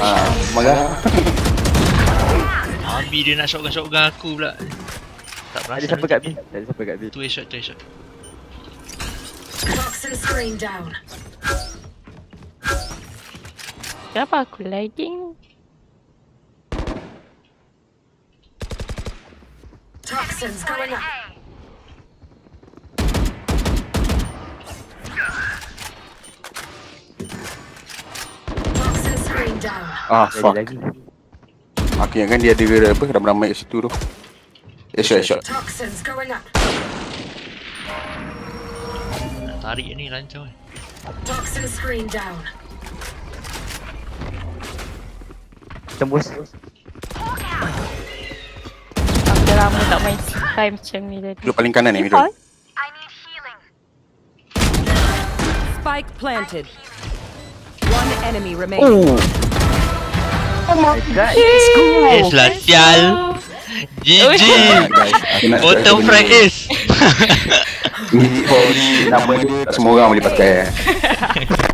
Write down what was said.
Ah, marah. Abi dia nak shotgun-shotgun aku pula. Tak Ada perasan. siapa kat B? Tak ada siapa kat B. Tu headshot, tu headshot. Toxin screen down. Kenapa aku lagging? Toxins going up. Toxin screen down. Ah, fuck. lagi. Aku ingatkan dia ada apa ramai-ramai kat situ tu. Eh, shot, shot. Up. Nak tarik ni lancar kan. Toxin screen down. Tembus. Aku dah lama tak main time macam ni tadi. Duduk paling kanan ni, Mirul. Spike planted. Enemy remaining. My god. Ace lah, sial. GG. Nak Bottom frag benda ni. ace. Ni, oh, ni nama dia tak semua orang boleh pakai.